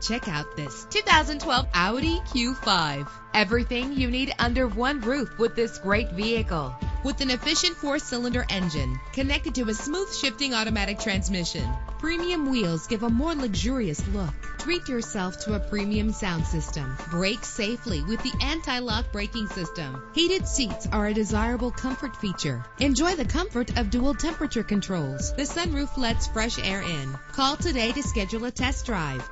Check out this 2012 Audi Q5. Everything you need under one roof with this great vehicle. With an efficient four-cylinder engine connected to a smooth shifting automatic transmission, premium wheels give a more luxurious look. Treat yourself to a premium sound system. Brake safely with the anti-lock braking system. Heated seats are a desirable comfort feature. Enjoy the comfort of dual temperature controls. The sunroof lets fresh air in. Call today to schedule a test drive.